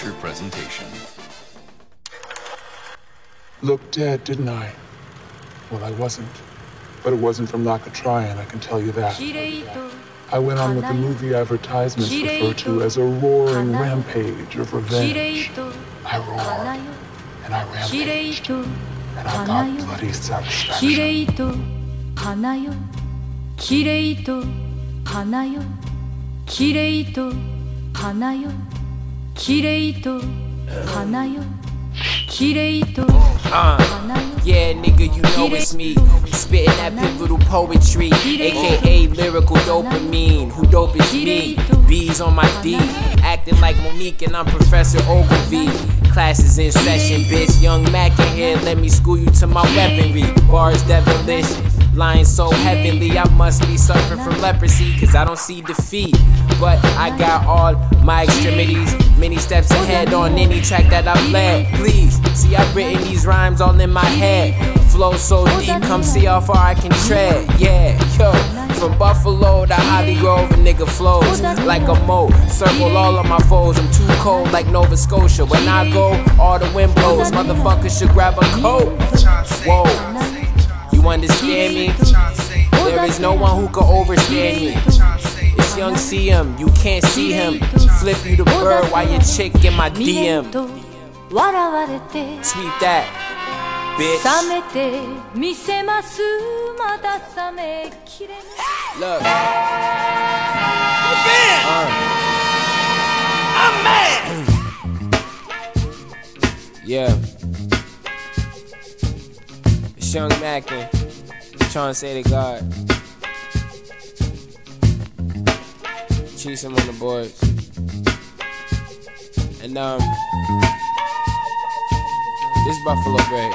feature presentation. Looked dead, didn't I? Well, I wasn't. But it wasn't from lack of trying, I can tell you that. I went on with the movie advertisements refer to as a roaring rampage of revenge. I roared, and I rampaged, and I got bloody satisfaction. 花よきれいと花よきれいと花よきれいと花よきれいと Uh, yeah, nigga, you know it's me. Spitting that pivotal poetry, aka lyrical dopamine. Who dope is me? Bees on my D. Acting like Monique and I'm Professor Ogilvy. Classes in session, bitch. Young Mac in here, let me school you to my weaponry. Bars devilish. Lying so heavenly, I must be suffering from leprosy, cause I don't see defeat. But I got all my extremities, many steps ahead on any track that I've led. Please, see, I've written these rhymes all in my head. Flow so deep, come see how far I can tread. Yeah, yo. From Buffalo to Holly Grove, a nigga flows like a moat. Circle all of my foes, I'm too cold like Nova Scotia. When I go, all the wind blows. Motherfuckers should grab a coat. Whoa. You understand me? There is no one who can overstand me. It's young CM, you can't see him. Flip you the bird while your chick in my DM. Sweet that. Bitch. Look. I'm mad. yeah. It's Young Mackin. Trying to say to God. Cheese him on the boards. And um this Buffalo Brave.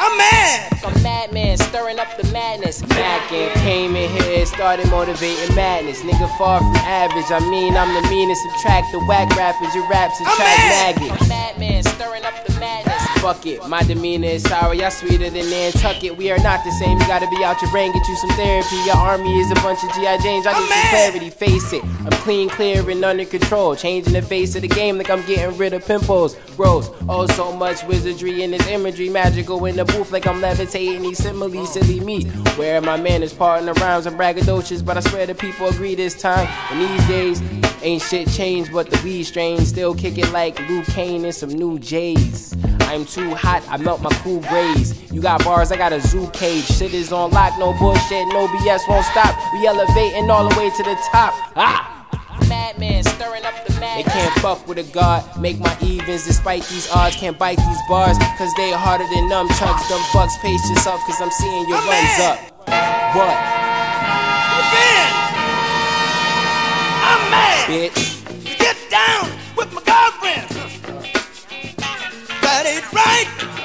I'm mad! A madman stirring up the madness. Mackin came in here, started motivating madness. Nigga far from average. I mean, I'm the meanest. Subtract the whack rappers, your raps attract maggots. A madman stirring up the madness. Fuck it, my demeanor is sour. Y'all sweeter than Nantucket. We are not the same. You gotta be out your brain, get you some therapy. Your army is a bunch of G.I. Janes. I need some clarity, face it. I'm clean, clear, and under control. Changing the face of the game like I'm getting rid of pimples. Gross. Oh, so much wizardry in this imagery. Magical in the booth like I'm levitating. These similes, silly me. Where my manners, parting the rhymes and braggadocious. But I swear the people agree this time. And these days, ain't shit changed but the weed strain. Still kick it like Luke Kane and some new J's. I'm too hot, I melt my cool grays. You got bars, I got a zoo cage. Shit is on lock, no bullshit, no BS won't stop. We elevating all the way to the top. Ah! Madman stirring up the mad. They can't fuck with a god, make my evens despite these odds. Can't bite these bars, cause they harder than nunchucks. Dumb fucks, pace yourself, cause I'm seeing your runs up. What? I'm mad. Bitch. Get down with my girlfriend. That ain't right.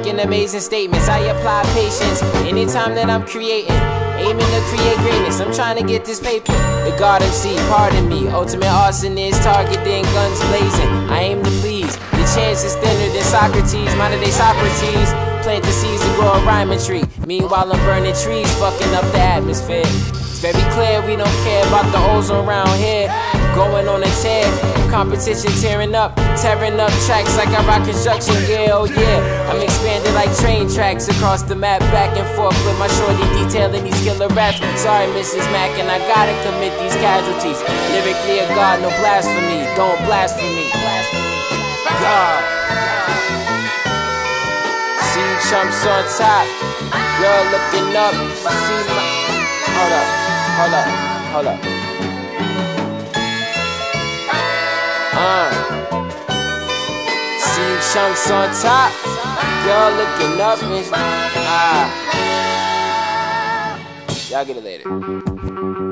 Making amazing statements. I apply patience anytime that I'm creating. Aiming to create greatness. I'm trying to get this paper. The God of MC, pardon me. Ultimate arsonist, targeting guns blazing. I aim to please. The chance is thinner than Socrates. Modern day Socrates. Plant the seeds to grow a rhyming tree. Meanwhile, I'm burning trees, fucking up the atmosphere. It's very clear we don't care about the ozone around here. Going on a tear, competition tearing up, tearing up tracks like I rock construction gear. Oh yeah, train tracks across the map, back and forth with my shorty detailing these killer raps. Sorry, Mrs. Mack, and I gotta commit these casualties. Lyrically, a god, no blasphemy. Don't blasphemy. God. See chumps on top, girl looking up. See my. Hold up, hold up, hold up. Uh. See chumps on top. Girl looking up and ah. Y'all get it later.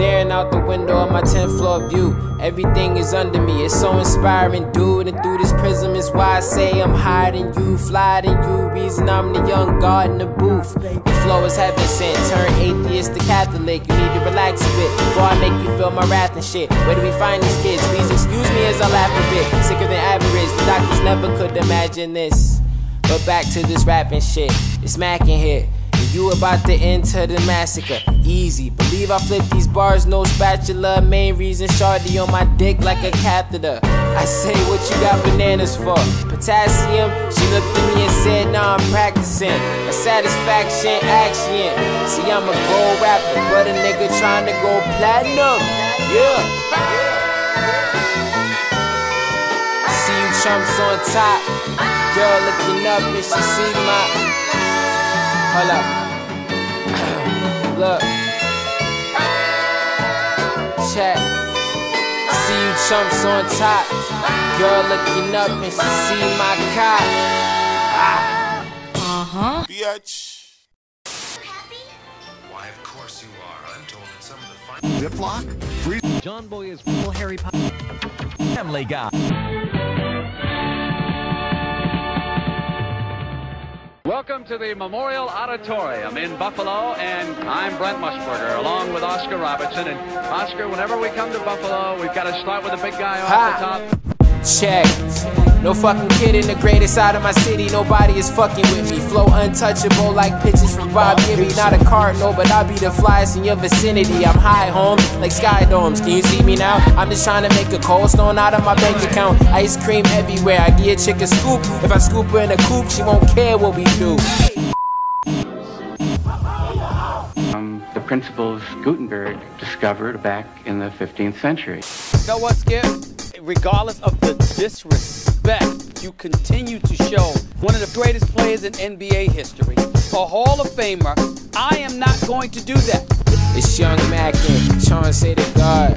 Staring out the window of my 10th floor view. Everything is under me, it's so inspiring, dude. And through this prism is why I say I'm higher than you, flyer than you. Reason I'm the young god in the booth. The flow is heaven sent, turn atheist to Catholic. You need to relax a bit before I make you feel my wrath and shit. Where do we find these kids? Please excuse me as I laugh a bit. Sicker than average, the doctors never could imagine this. But back to this rapping shit, it's macking here. You about to enter the massacre. Easy. Believe I flip these bars, no spatula. Main reason Shardy on my dick like a catheter. I say what you got bananas for. Potassium. She looked at me and said, Nah, I'm practicing. A satisfaction action. See, I'm a gold rapper, but a nigga trying to go platinum. Yeah. See you chumps on top. Girl looking up and she see my. Hold up. Look. Check. See you chumps on top. Girl looking up and she see my cock. Ah. Uh huh. Bitch. Why, of course you are. I'm told that some of the fine. Ziploc? Free. John Boy is real Harry Potter. Family Guy. Welcome to the Memorial Auditorium in Buffalo, and I'm Brent Musburger, along with Oscar Robertson. And Oscar, whenever we come to Buffalo, we've got to start with the big guy off Ha. the top. Check. No fucking kidding, the greatest out of my city. Nobody is fucking with me. Flow untouchable like pictures from Bob Gibby. Not a cardinal, but I'll be the flyest in your vicinity. I'm high home like sky domes. Can you see me now? I'm just trying to make a cold stone out of my bank account. Ice cream everywhere. I give a chick a scoop. If I scoop her in a coop, she won't care what we do. um, the principles Gutenberg discovered back in the 15th century. You know what, Skip? Regardless of the disrespect, you continue to show one of the greatest players in NBA history, a Hall of Famer. I am not going to do that. It's Young Mac and Sean to God.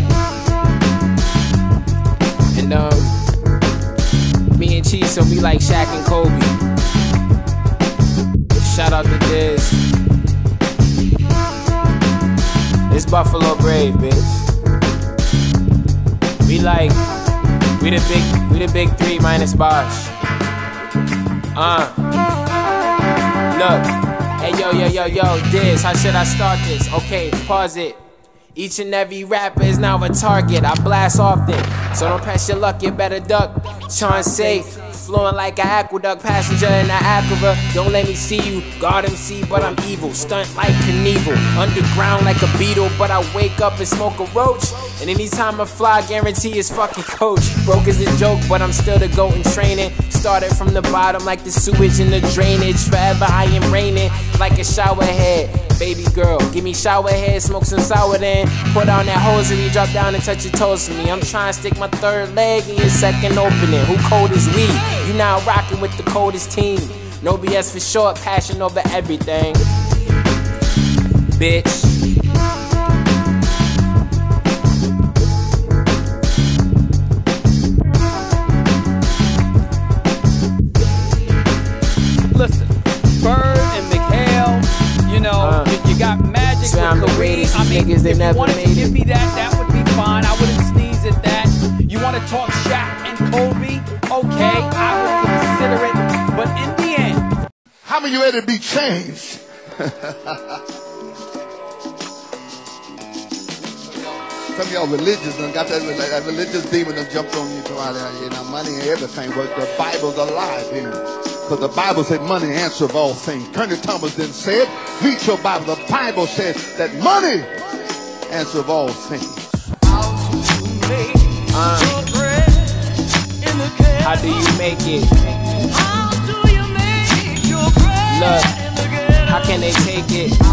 And um, me and Chief, so we like Shaq and Kobe. Shout out to Diz. It's Buffalo Brave, bitch. We like, we the big, we the big three minus Bosh. Uh. Look. Hey yo yo yo yo, This. how should I start this? Okay, pause it. Each and every rapper is now a target. I blast often, so don't press your luck. You better duck. ChaunSAY, flowing like an aqueduct passenger in the Acura. Don't let me see you. God MC, but I'm evil. Stunt like Knievel. Underground like a beetle, but I wake up and smoke a roach. And anytime I fly, guarantee it's fucking coach. Broke is a joke, but I'm still the goat in training. Started from the bottom like the sewage in the drainage. Forever I am raining like a shower head. Baby girl, give me shower head, smoke some sour then. Put on that hosiery, drop down and touch your toes for me. I'm trying to stick my third leg in your second opening. Who cold is we? You now rocking with the coldest team. No BS for short, passion over everything. Bitch. Got magic I'm with the greatest. I mean, Niggas, they if never you wanted made to give me that, that would be fine. I wouldn't sneeze at that. You want to talk Shaq and Kobe? Okay, I would consider it. But in the end, How many ready to be changed? Some of y'all religious done got that, that religious demon that jumped on you. Come out there, you know, money and everything, but the Bible's alive here. Because the Bible said money answer of all things. Colonel Thomas then said, read your Bible. The Bible says that money answer of all things. Uh, how do you make it? Look, how can they take it?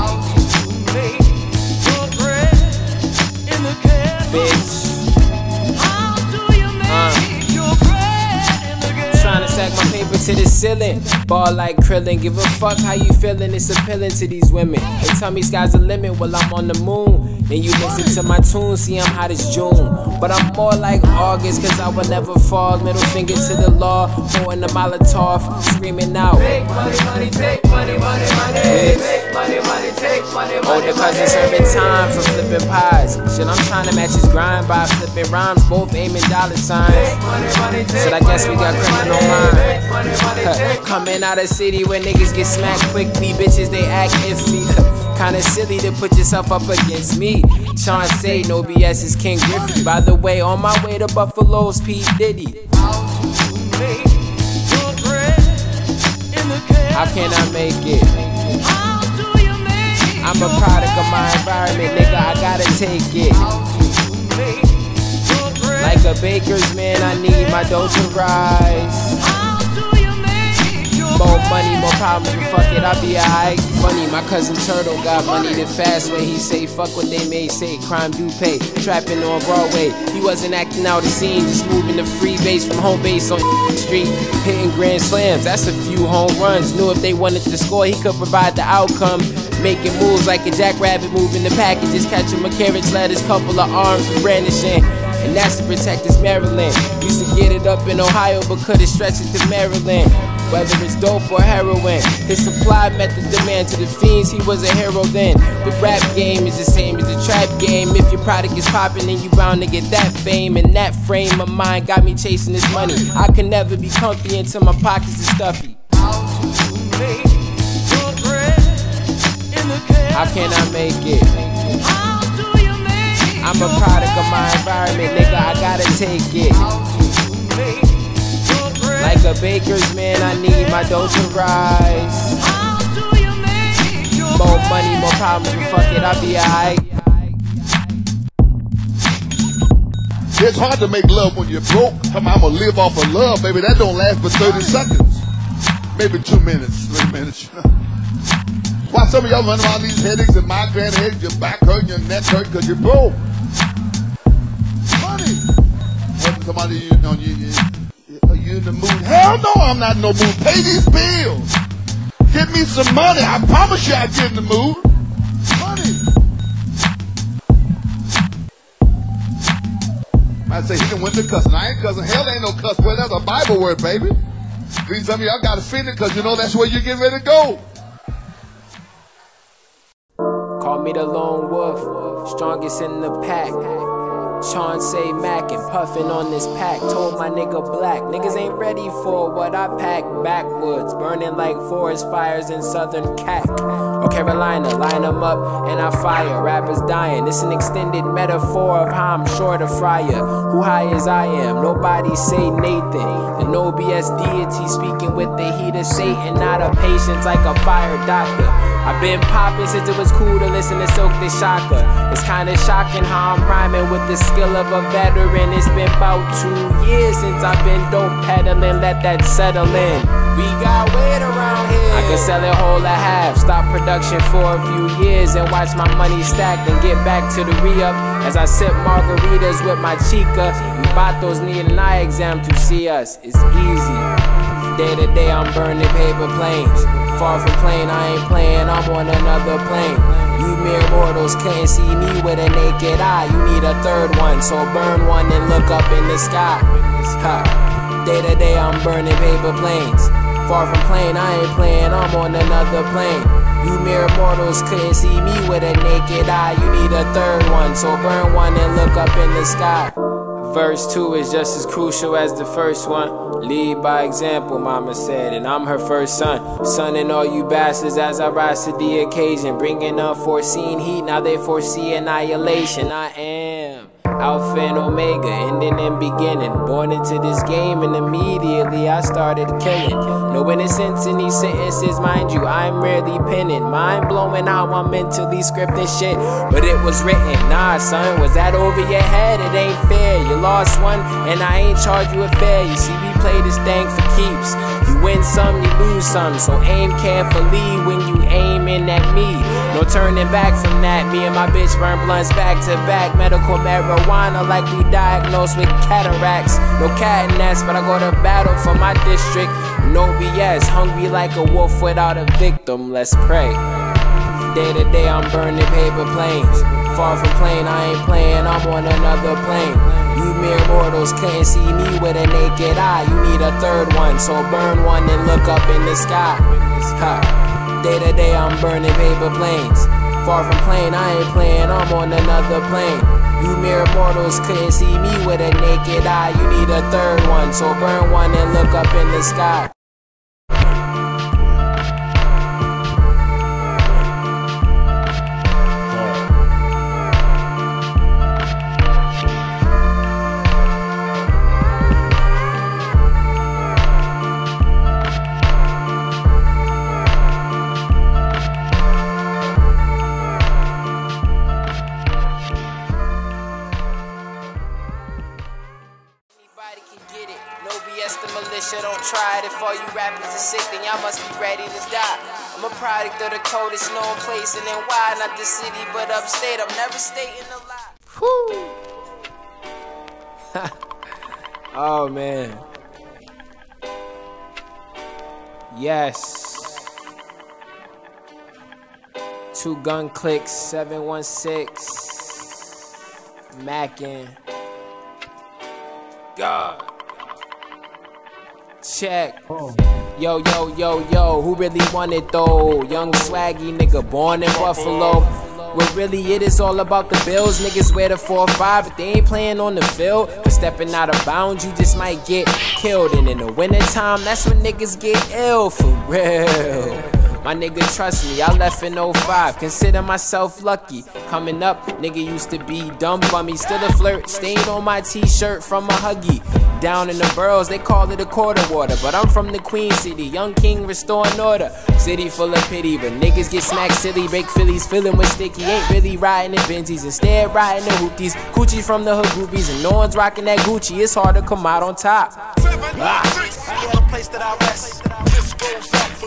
Trying to stack my paper to the ceiling. Ball like Krillin, give a fuck how you feeling. It's appealing to these women. They tell me sky's the limit while I'm on the moon. Then you listen to my tune, see I'm hot as June. But I'm more like August, cause I will never fall. Middle finger to the law, pouring the Molotov, screaming out. Take money, money, take money, money, money. Take money, money, take money, money. Older cousin serving time for flipping pies. Shit, I'm trying to match his grind by flipping rhymes, both aiming dollar signs. Shit, I guess we got criminal mind. Coming out of city where niggas get smacked quickly, bitches they act iffy. Kinda silly to put yourself up against me. ChaunSAY no BS is Ken Griffey. By the way, on my way to Buffalo's P. Diddy. Can I make it? I'm a product of my environment, nigga, I gotta take it. Like a baker's man, I need my dough to rise. More money, more problems, but fuck it, I'll be alright. Funny, my cousin Turtle got money the fast way. He say, fuck what they may say, crime do pay. Trapping on Broadway, he wasn't acting out the scene, just moving the free base from home base on street. Hitting grand slams, that's a few home runs. Knew if they wanted to score, he could provide the outcome. Making moves like a jackrabbit, moving the packages, catching my carrots, letters, couple of arms brandishing and that's to protect his Maryland. Used to get it up in Ohio, but couldn't stretch it to Maryland. Whether it's dope or heroin, his supply met the demand to the fiends. He was a hero then. The rap game is the same as the trap game. If your product is popping, then you bound to get that fame. And that frame of mind got me chasing this money. I can never be comfy until my pockets are stuffy. How can I make it? I'm a product of my environment, nigga, I gotta take it. Like a baker's man, I need my dough to rise. More money, more problems, but fuck it, I'll be alright. It's hard to make love when you're broke. Come on, I'm gonna live off of love, baby. That don't last but 30 seconds. Maybe two minutes, three minutes. Why some of y'all running around these headaches and migraine headaches, your back hurt, your neck hurting because you're broke. Money. What, somebody, you you, you, you in the mood? Hell no, I'm not in no mood. Pay these bills. Give me some money. I promise you I get in the mood. Money. I say he done went to cussing. I ain't cussing. Hell ain't no cuss word. That's a Bible word, baby. Please, some of y'all got offended because you know that's where you get ready to go. Call me the lone wolf, strongest in the pack. ChaunSAY and puffin' on this pack. Told my nigga black, niggas ain't ready for what I pack. Backwoods, burning like forest fires in southern CAC. Or Carolina, line them up and I fire. Rappers dying, it's an extended metaphor of how I'm short of fryer. Who high as I am, nobody say Nathan. The no BS deity speaking with the heat of Satan, not a patience like a fire doctor. I've been popping since it was cool to listen to Silkk the Shocker. It's kinda shocking how I'm rhyming with the skill of a veteran. It's been about two years since I've been dope peddling. Let that settle in. We got weight around here. I can sell it whole or half. Stop production for a few years and watch my money stack. Then get back to the re up as I sip margaritas with my chica. You vatos need an eye exam to see us. It's easy. Day to day, I'm burning paper planes. Far from plain, I ain't playing, I'm on another plane. You mere mortals can't see me with a naked eye. You need a third one, so burn one and look up in the sky. Ha. Day to day, I'm burning paper planes. Far from plain, I ain't playing, I'm on another plane. You mere mortals couldn't see me with a naked eye. You need a third one, so burn one and look up in the sky. Verse 2 is just as crucial as the first one. Lead by example, mama said, and I'm her first son. Son and all you bastards as I rise to the occasion. Bringing unforeseen heat, now they foresee annihilation. I am. Alpha and Omega, ending and beginning. Born into this game, and immediately I started killing. No innocence in these sentences, mind you, I'm rarely penning. Mind blowing how I'm mentally scripting shit, but it was written. Nah, son, was that over your head? It ain't fair. You lost one, and I ain't charge you a fare. You see, we play this thing for keeps. You win some, you lose some, so aim carefully when you aiming at me. No turning back from that. Me and my bitch burn blunts back to back. Medical marijuana like we diagnosed with cataracts. No cat and nest, but I go to battle for my district. No BS, hungry like a wolf without a victim. Let's pray. Day to day, I'm burning paper planes. Far from playing, I ain't playing, I'm on another plane. You mere mortals can't see me with a naked eye. You need a third one, so burn one and look up in the sky. Ha. Day to day, I'm burning paper planes. Far from playing, I ain't playing, I'm on another plane. You mere mortals couldn't see me with a naked eye. You need a third one, so burn one and look up in the sky. Coldest known place and then why not the city but upstate. I'm never stating a lie. Whew. oh man. Yes. Two gun clicks, 716. Mackin. God. Check. Oh. Yo, yo, yo, yo, who really want it though? Young swaggy nigga born in Buffalo. Well, really, it is all about the bills. Niggas wear the 4-5, but they ain't playing on the field. For stepping out of bounds, you just might get killed. And in the wintertime, that's when niggas get ill, for real. My nigga, trust me, I left in 05. Consider myself lucky. Coming up, nigga used to be dumb bummy. Still a flirt, stained on my t shirt from a huggy. Down in the boroughs, they call it a quarter water. But I'm from the Queen City, young king restoring order. City full of pity, but niggas get smacked silly. Break Phillies, filling with sticky. Ain't really riding in Benzies, instead riding the hoopies. Coochie from the hood groupies, and no one's rocking that Gucci. It's hard to come out on top. Ah.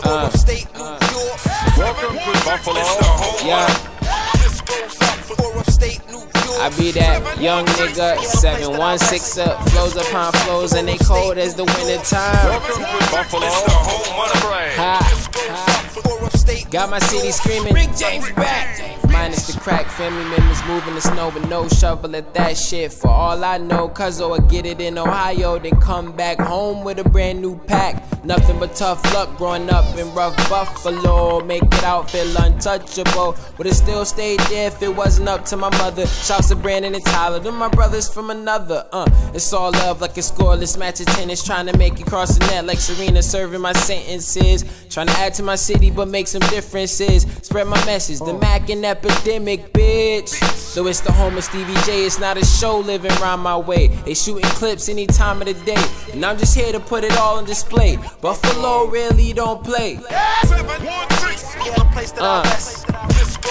Uh, uh. Welcome to Buffalo. Yeah. I be that young nigga, 716er, flows upon flows, and they cold as the winter time. Buffalo. Ha. Got my city screaming, Rick James back. Minus the crack, family members moving the snow with no shovel at that shit. For all I know, cuz I get it in Ohio, then come back home with a brand new pack. Nothing but tough luck growing up in rough Buffalo. Make it out feel untouchable. Would have still stayed there if it wasn't up to my mother. Shouts to Brandon and Tyler, them my brothers from another. Uh, it's all love like a scoreless match of tennis. Trying to make it cross the net like Serena serving my sentences. Trying to add to my city but make some differences. Spread my message, the Mac and epidemic, bitch. Though it's the home of Stevie J, it's not a show living round my way. They shooting clips any time of the day, and I'm just here to put it all on display. Buffalo really don't play. Uh. I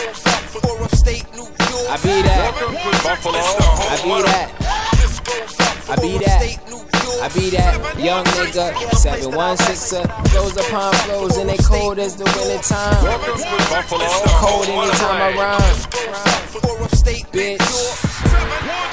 be that. I be that. I be that. I be that young nigga, 716er, flows upon flows, and they cold as the winter time. Cold anytime I rhyme. Bitch.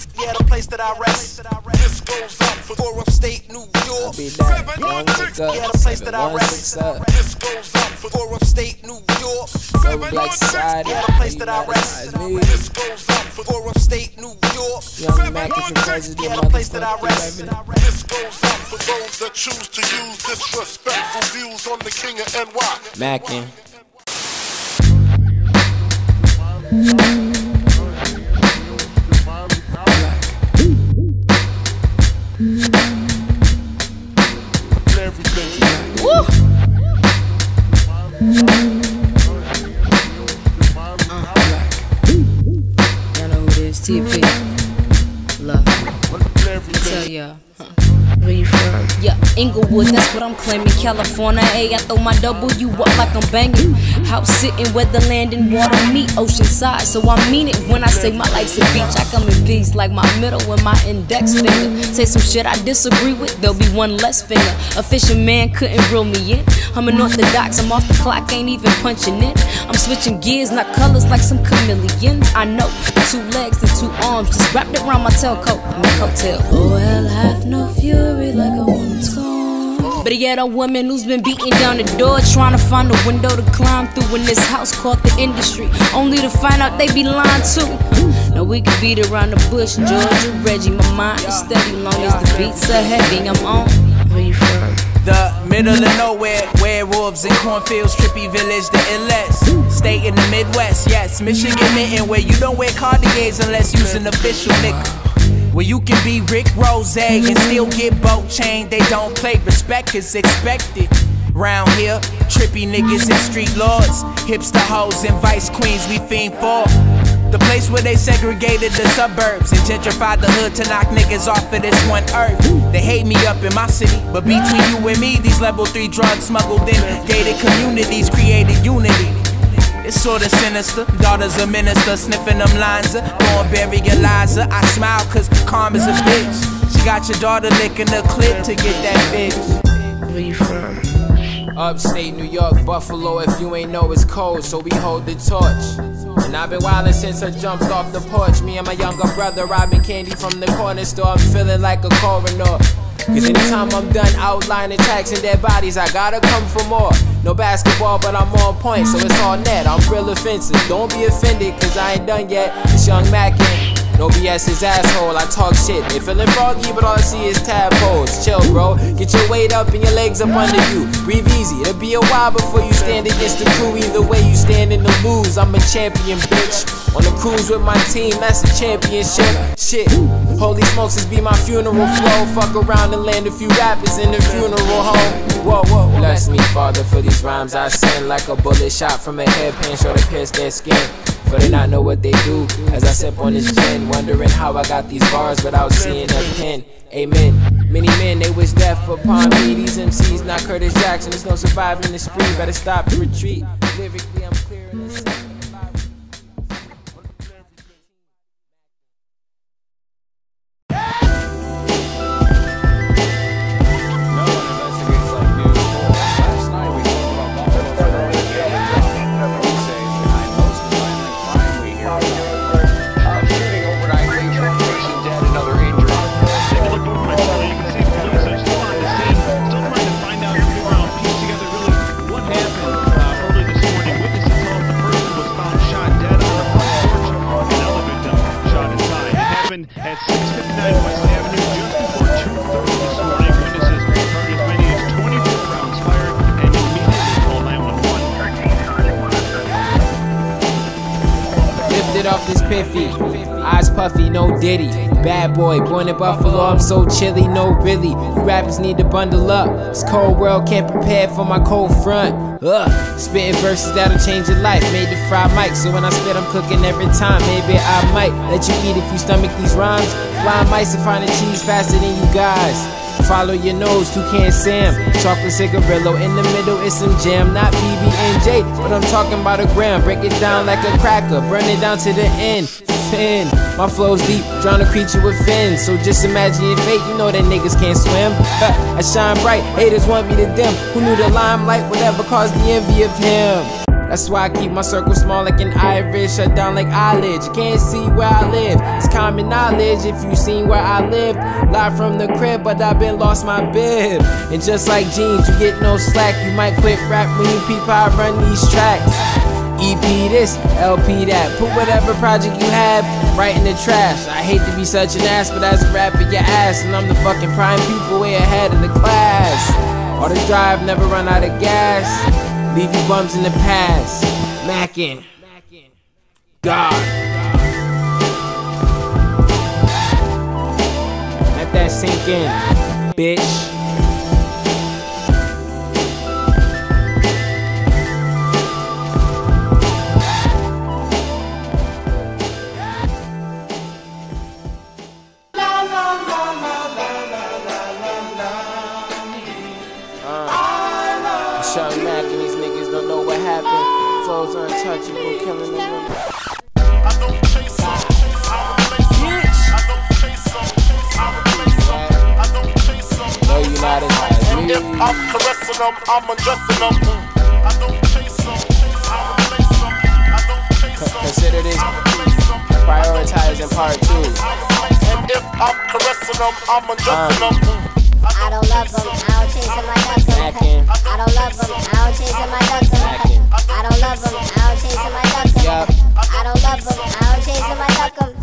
Yeah, the place that I rest. This goes up for upstate New York. Yeah, the place that I rest. This goes up for upstate New York. Black Society. Yeah, the place that I rest. This goes up for upstate New York. Young Mac is the president. Yeah, the place that I rest. This goes up for those that choose to use disrespectful views on the king of NY. Mackin. Inglewood, that's what I'm claiming. California, A, I throw my W up like I'm banging. House sitting where the land and water meet, oceanside. So I mean it when I say my life's a beach. I come in peace like my middle and my index finger. Say some shit I disagree with, there'll be one less finger. A fisherman couldn't reel me in. I'm an orthodox, I'm off the clock, ain't even punching in. I'm switching gears, not colors like some chameleons. I know, two legs and two arms, just wrapped around my tailcoat. I'm a cocktail. Oh, hell, have no fury like a woman's gone. But yet a woman who's been beating down the door Trying to find a window to climb through In this house called the industry Only to find out they be lying too Now we can beat around the bush Georgia, Reggie, my mind is steady Long as the beats are heavy, I'm on Where you from? The middle of nowhere, werewolves in cornfields, trippy village, the illest. State in the Midwest, yes, Michigan mitten, where you don't wear cardigans unless you's an official nigga. Where you can be Rick Rose and still get boat chain. They don't play, respect is expected. Round here, trippy niggas and street lords, hipster hoes and vice queens we fiend for. The place where they segregated the suburbs and gentrified the hood to knock niggas off of this one earth. They hate me up in my city, but between you and me, these level 3 drugs smuggled in gated communities created unity. It's sorta sinister. Daughter's a minister, sniffing them lines. Going bury Eliza. I smile cause karma's a bitch. She got your daughter licking the clip to get that bitch. Where you from? Upstate New York, Buffalo, if you ain't know it's cold, so we hold the torch. And I've been wildin' since I jumped off the porch. Me and my younger brother robbing candy from the corner store. I'm feeling like a coroner. Cause anytime I'm done outlining tracks and dead bodies, I gotta come for more. No basketball, but I'm on point, so it's all net. I'm real offensive. Don't be offended, cause I ain't done yet. It's Young Mackin. No BS is asshole, I talk shit. They feeling froggy, but all I see is tadpoles. Chill, bro. Get your weight up and your legs up under you. Breathe easy. It'll be a while before you stand against the crew. Either way, you stand in the lose. I'm a champion, bitch. On the cruise with my team, that's a championship. Shit. Holy smokes, this be my funeral flow. Fuck around and land a few rappers in the funeral home. Whoa, whoa. Bless me, Father, for these rhymes I send. Like a bullet shot from a hairpin, sure to pierce their skin. For they not know what they do as I sip on this gin. Wondering how I got these bars without seeing a pen. Amen. Many men they wish death upon me. These MCs not Curtis Jackson. There's no surviving the spree. Better stop and retreat. Lyrically, I'm Boy, born in Buffalo, I'm so chilly, no really. You rappers need to bundle up. This cold world can't prepare for my cold front. Ugh, spitting verses that'll change your life. Made the fry mic, so when I spit, I'm cooking every time. Maybe I might let you eat if you stomach these rhymes. Blind mice are finding cheese faster than you guys. Follow your nose, two Toucan Sam. Chocolate cigarillo in the middle is some jam, not PB&J, but I'm talking about a gram. Break it down like a cracker, burn it down to the end. Fin, my flow's deep, drown a creature with fins. So just imagine your fate, you know that niggas can't swim. I shine bright, haters want me to dim. Who knew the limelight would ever cause the envy of him? That's why I keep my circle small like an iris, shut down like eyelids. You can't see where I live. It's common knowledge if you seen where I live. Live from the crib, but I've been lost my bib. And just like jeans, you get no slack. You might quit rap when you peep how I run these tracks. EP this, LP that. Put whatever project you have right in the trash. I hate to be such an ass, but as a rapper, your ass. And I'm the fucking prime people way ahead of the class. All the drive, never run out of gas. Leave you bums in the past. Mackin. God. Let that sink in, bitch. Flows untouchable, killing the No, you not as high as. If I'm caressing them, I'm undressing them. I don't chase them. I replace them. I don't chase them. Consider this prioritizing part two. And if I'm caressing them, I'm undressing them. Um, I don't love them, I don't chase them, I duck them. I don't love them, I don't chase them, I duck them. I don't love them, I don't chase them, I duck I don't love them, I don't chase them, them.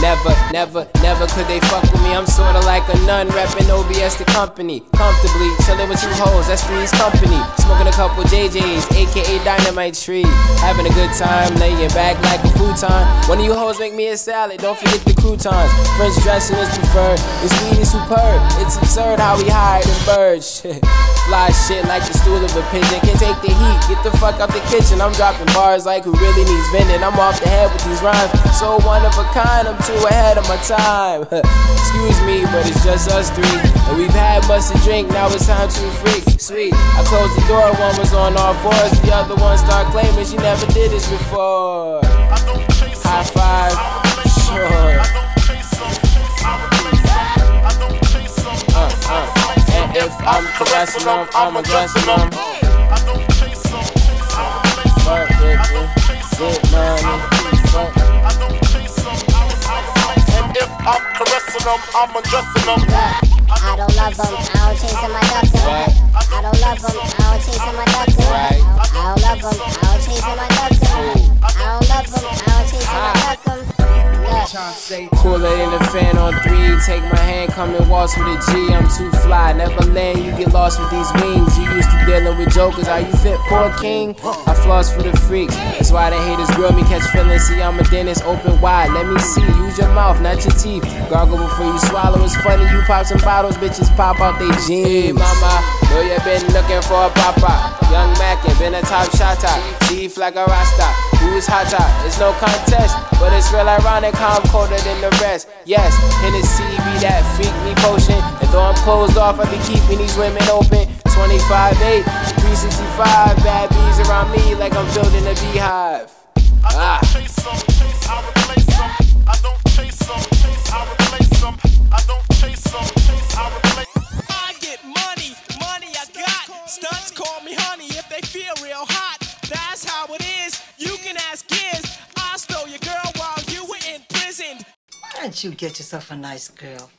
Never, never, never could they fuck with me. I'm sorta like a nun, reppin' OBS the company. Comfortably, chillin' with two hoes, that's three's company. Smoking a couple JJs, aka Dynamite Tree. Having a good time, laying back like a futon. One of you hoes make me a salad, don't forget the croutons. French dressing is preferred, this weed is superb. It's absurd how we hide and bird. Fly shit like the stool of a pigeon. Can't take the heat, get the fuck out the kitchen. I'm dropping bars like who really needs vending. I'm off the head with these rhymes. So one of a kind, I'm too ahead of my time. Excuse me, but it's just us three. And we've had much to drink, now it's time to freak. Sweet. I closed the door, one was on all fours. The other one start claiming she never did this before. High five. Sure. Uh, uh. And if I'm caressing them, I'm addressing them. Fuck it, get money. Caressing them, I'm undressing them. I don't love them, I don't chase them, I duck them. I don't love them, I don't chase them, I duck them. I don't love them, I don't chase them, I duck them. I don't love them, I don't chase them, I ah. duck them. Cooler than a fan on three. Take my hand, come and waltz with a G. I'm too fly, never land. You get lost with these wings. You used to dealing with jokers. Are you fit for a king? I floss for the freaks. That's why the haters grill me, catch feelings. See, I'm a dentist, open wide. Let me see. Use your mouth, not your teeth. Gargle before you swallow. It's funny, you pop some bottles, bitches pop out they jeans. Hey, mama, know you been looking for a papa. Young Mac, been a top shotter. Chief like a rasta. Who's hotter? It's no contest, but it's real ironic how I'm colder than the rest. Yes, Hennessy be that freak me potion. And though I'm closed off, I be keeping these women open. 25 8, 365 bad bees around me like I'm building a beehive. Ah. I get yourself a nice girl?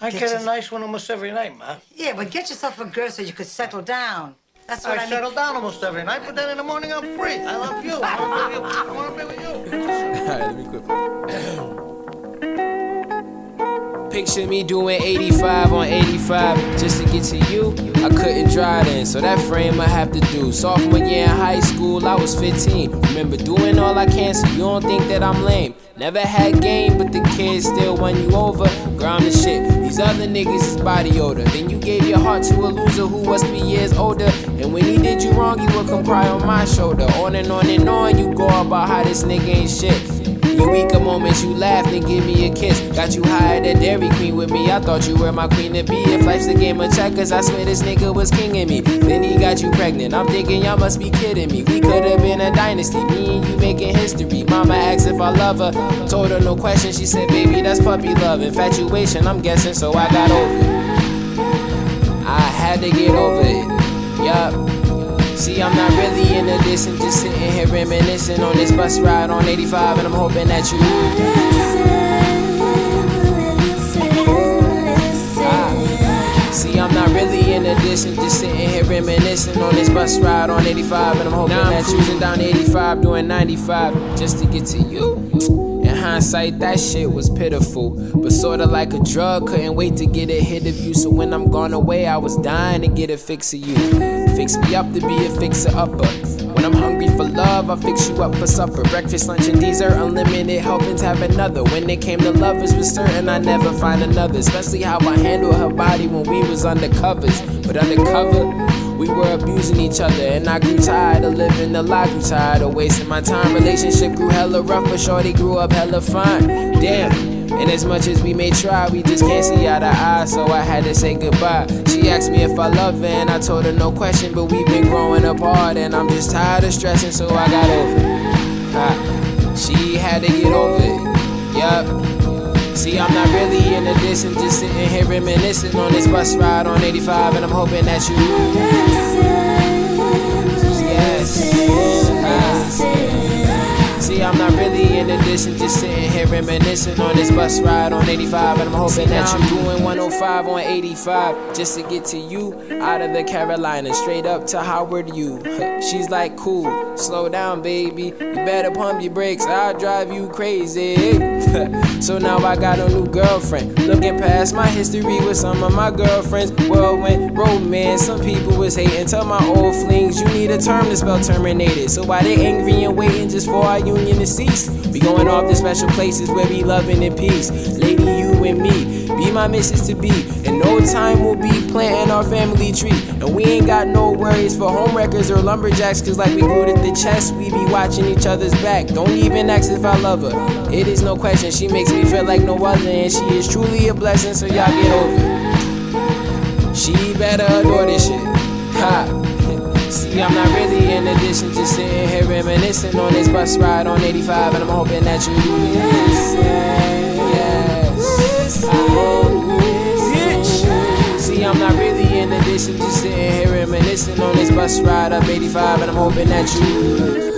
I Get get a nice one almost every night, ma. Yeah, but get yourself a girl so you could settle down. That's what I, I mean. settle down almost every night, but then in the morning I'm free. I love you. I want to be with you. I want to be with you. Alright, let me quit. Picture me doing 85 on 85 just to get to you. I couldn't drive then, so that frame I have to do. Sophomore year in high school, I was 15. Remember doing all I can so you don't think that I'm lame. Never had game, but the kids still won you over. Ground the shit. These other niggas is body odor. Then you gave your heart to a loser who was three years older. And when he did you wrong, you would come cry on my shoulder. On and on and on, you go about how this nigga ain't shit. You weaker moments, you laughed and give me a kiss. Got you high at Dairy Queen with me. I thought you were my queen to be. If life's a game of checkers, I swear this nigga was kinging me. Then he got you pregnant. I'm thinking y'all must be kidding me. We could have been a dynasty. Me and you making history. Mama asked if I love her. Told her no question. She said, baby, that's puppy love. Infatuation, I'm guessing, so I got over it. I had to get over it. Yup. See, I'm not really into this and just sitting here reminiscing on this bus ride on 85, and I'm hoping that you. Ah. See, I'm not really into this and just sitting here reminiscing on this bus ride on 85, and I'm hoping that you cruising down 85 doing 95 just to get to you. In hindsight, that shit was pitiful, but sorta like a drug. Couldn't wait to get a hit of you. So when I'm gone away, I was dying to get a fix of you. Fix me up to be a fixer upper. When I'm hungry for love, I fix you up for supper. Breakfast, lunch, and dessert, unlimited helpings, have another. When it came to lovers, was certain I never find another. Especially how I handle her body when we was undercovers. But undercover, we were abusing each other, and I grew tired of living the lie. Grew tired of wasting my time. Relationship grew hella rough, but shorty grew up hella fine. Damn. And as much as we may try, we just can't see eye to eye, so I had to say goodbye. She asked me if I love her, and I told her no question, but we've been growing apart, and I'm just tired of stressing, so I got over it. Ha. She had to get over it. Yup. See, I'm not really in the distance, just sitting here reminiscing on this bus ride on 85, and I'm hoping that you. Yes. See, I'm not really in distance, just sitting here reminiscing on this bus ride on 85. And I'm hoping that you're doing 105 on 85 just to get to you out of the Carolinas, straight up to Howard U. She's like, cool, slow down, baby. You better pump your brakes, I'll drive you crazy. so now I got a new girlfriend. Looking past my history with some of my girlfriends. Whirlwind romance, some people was hating. Tell my old flings, you need a term to spell terminated. So why they angry and waiting just for our union to cease? We going off to special places where we loving in peace. Lady, you and me, be my missus to be. In no time we'll be planting our family tree. And we ain't got no worries for homewreckers or lumberjacks. Cause like we glued at the chest, we be watching each other's back. Don't even ask if I love her. It is no question, she makes me feel like no other. And she is truly a blessing, so y'all get over it. She better adore this shit. Ha. See, I'm not really in addition, just sitting here reminiscing on this bus ride on 85, and I'm hoping that you. Yes. See, I'm not really in addition, just sitting here reminiscing on this bus ride up 85, and I'm hoping that you.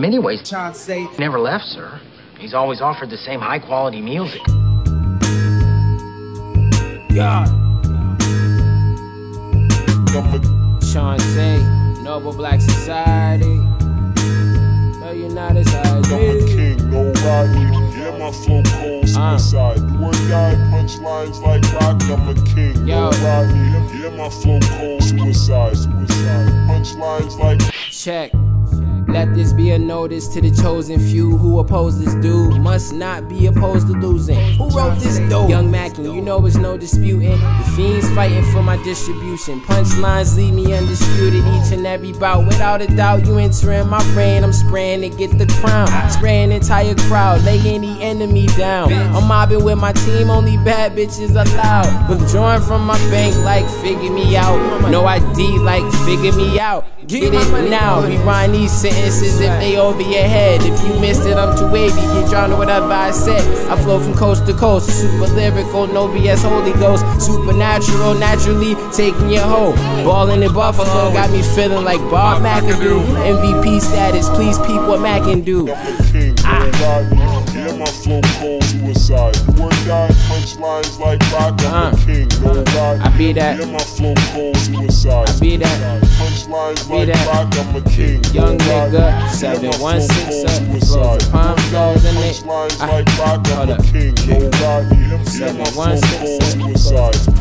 In many ways, ChaunSAY never left, sir. He's always offered the same high quality music. God. ChaunSAY, Noble Black Society. No, you're not as high as I'm a king, no Rodney. Yeah, my flow cold suicide. Do or die, punchlines like rock. I'm a king, no Rodney. Yeah, my flow cold suicide. Suicide. Punchlines like. Check. Let this be a notice to the chosen few who oppose this dude. Must not be opposed to losing. Who wrote this dope? Young Mackin, you know it's no disputing. The fiends fighting for my distribution. Punchlines leave me undisputed each and every bout. Without a doubt, you entering my brain. I'm spraying to get the crown. Spraying entire crowd, laying the enemy down. I'm mobbing with my team, only bad bitches allowed. Withdrawing from my bank like figure me out. No ID like figure me out. Get it now. Rewind these if they over your head. If you missed it, I'm too wavy. Get drawn to whatever eh? I said. I flow from coast to coast. Super lyrical, no BS, Holy Ghost. Supernatural, naturally taking your hoe. Ballin' in Buffalo got me feeling like Bob McAdoo. MVP status, please peep what Mac can do. Yeah, my flow cold suicide. Do or die, punchlines like rock. I'm a king, no Rodney. I be that. Yeah, my flow cold suicide. I be that. Punchlines Be like that. rock. I'm a king, Young no nigga, Yeah, my 716 up, flows suicide. palm flows in it. Punchlines Ah, like rock. I'm a king, no. Yeah, my flow cold suicide.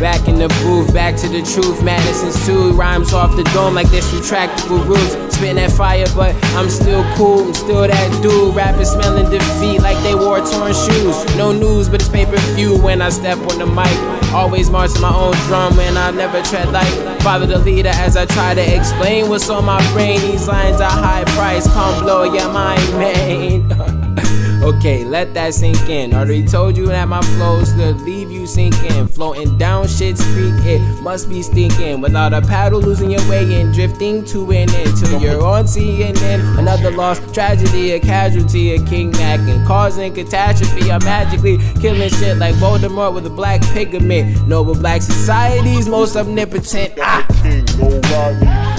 Back in the booth, back to the truth. Madison's two rhymes off the dome like this retractable roofs. Spitting that fire, but I'm still cool. I'm still that dude. Rappers smelling defeat like they wore torn shoes. No news, but it's pay per view when I step on the mic. Always marching my own drum and I never tread light. Follow the leader as I try to explain what's on my brain. These lines are high price, come blow your mind, man. Okay, let that sink in. Already told you that my flows could leave you sinking. Floating down shit's creek, it must be stinking. Without a paddle, losing your way and drifting to an end. Till you're on CNN. Another lost tragedy, a casualty, a king macking. Causing catastrophe, I'm magically killing shit like Voldemort with a black pigment. Noble black society's most omnipotent. Ah! king, no.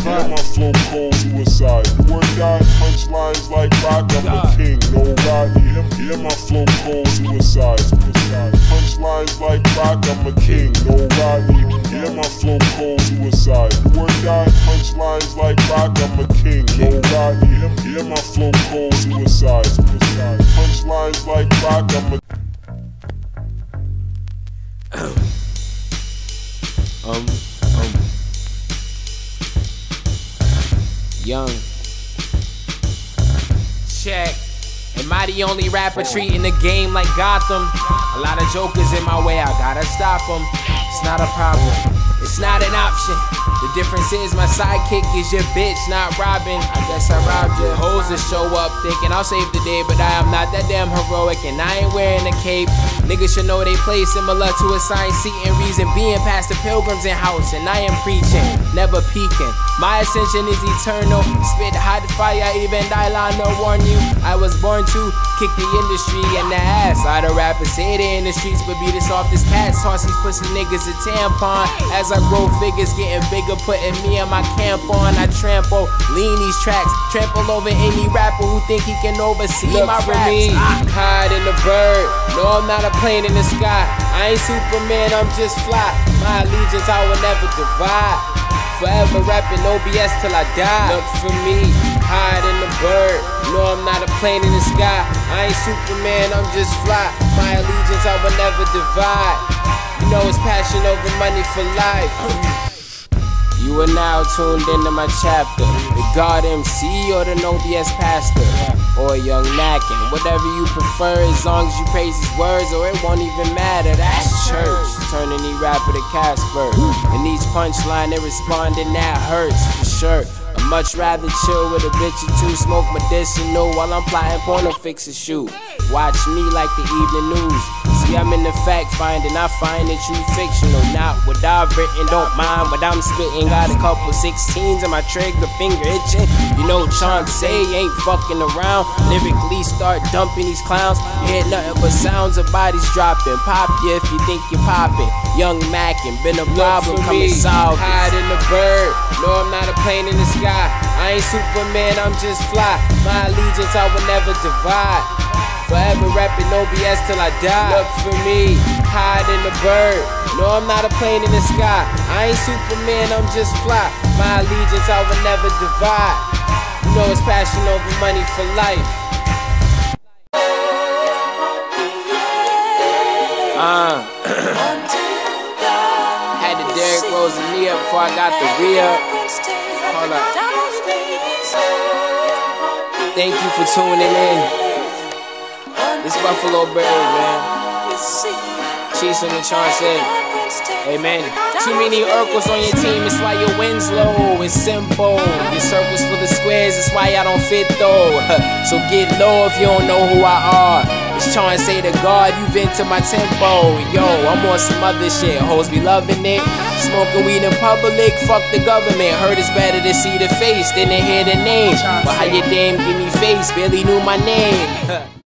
Yeah, my flow cold suicide. Or die, punchlines like rock. Hear, hear my flow cold suicide. Punchlines like rock, I'm a king, no Rodney. Hear my flow cold suicide. Or die, punchlines like rock, I'm a king, no Rodney. Hear, hear my flow cold suicide. Punchlines like rock, I'm a Um, um. Young. Check. Am I the only rapper treating the game like Gotham? A lot of jokers in my way, I gotta stop them. It's not a problem. It's not an option. The difference is my sidekick is your bitch, not Robin. I guess I robbed you. Hoes to show up thinking I'll save the day, but I am not that damn heroic and I ain't wearing a cape. Niggas should know they play similar to a sign seating reason being past the pilgrims in house and I am preaching, never peeking. My ascension is eternal. Spit hot fire, even Dylan no warn you. I was born to kick the industry in the ass. Lot of rappers say they in the streets, but be the softest cats. Toss these pussy niggas a tampon as I grow figures getting bigger, putting me and my camp on. I trample, lean these tracks, trample over any rapper who think he can oversee Look my for raps. me, hide in the bird. No, I'm not a plane in the sky. I ain't Superman, I'm just fly. My allegiance I will never divide. Forever rapping OBS till I die. Look for me, hide in the bird. No, I'm not a plane in the sky. I ain't Superman, I'm just fly. My allegiance I will never divide. You know it's passion over money for life. You are now tuned into my chapter. The God MC or the No BS Pastor. Or Young Mackin. Whatever you prefer, as long as you praise his words, or it won't even matter. That's church. Turn any rapper to Casper. And each punchline they responding, that hurts for sure. I'd much rather chill with a bitch or two, smoke medicinal while I'm plotting porno fix a shoot. Watch me like the evening news. See, I'm in the fact finding, I find it true fictional. Not what I've written, don't mind what I'm spitting. Got a couple 16s in my trigger finger itching. You know, ChaunSAY ain't fucking around. Lyrically, start dumping these clowns. Hear nothing but sounds of bodies dropping. Pop you if you think you're popping. Young Mackin, been a problem, coming solve. Hide in the bird. No, I'm not a plane in the sky sky. I ain't Superman, I'm just fly. My allegiance I will never divide. Forever rapping no BS till I die. Look for me, hide in the bird. No, I'm not a plane in the sky. I ain't Superman, I'm just fly. My allegiance I will never divide. You know it's passion over money for life. Uh. Had to Derrick Rose and me up before I got the real. Hold up. Thank you for tuning in. It's Buffalo Bird, man. Chiefs on the ChaunSAY. Amen. Too many Urkels on your team, it's why your wins low. It's simple. Your circles full of squares, it's why I don't fit though. so get low if you don't know who I are. Just trying to say to God, you've been to my tempo. Yo, I'm on some other shit. Hoes be loving it. Smoking weed in public, fuck the government. Heard it's better to see the face than to hear the name. But how your dame give me face, barely knew my name.